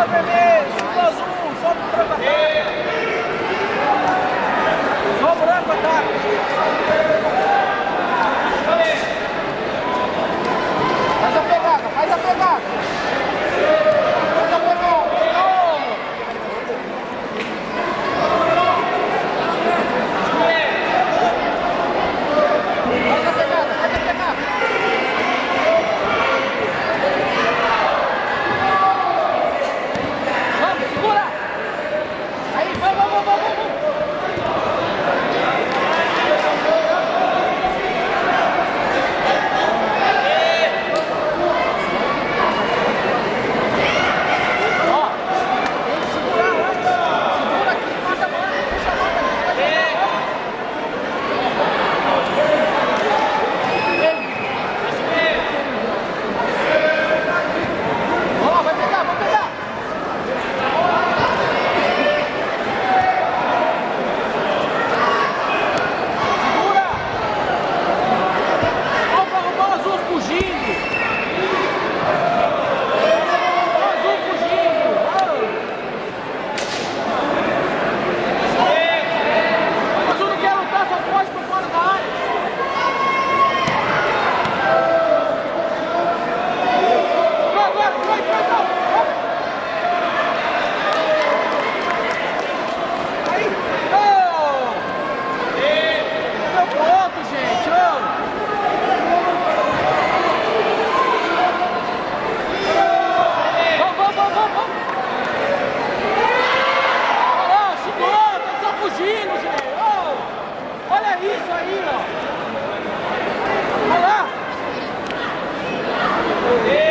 Bola azul, só branco ataque. Só branco ataque. 예.